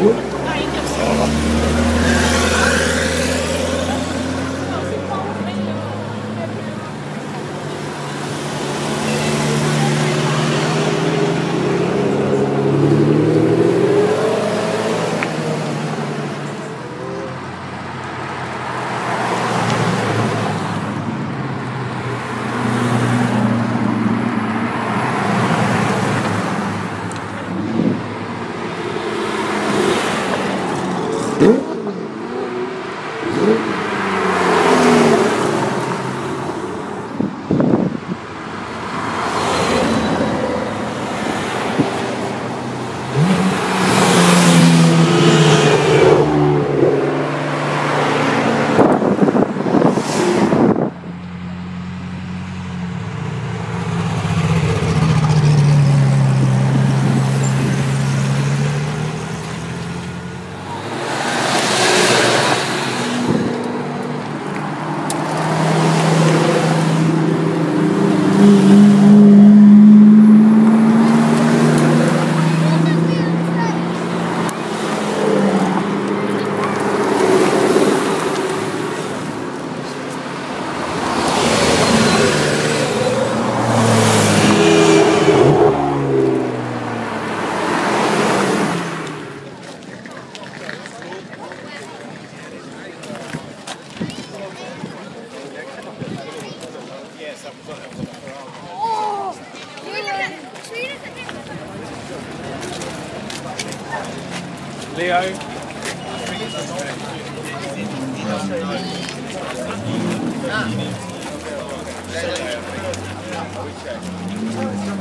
you. Leo. Ah.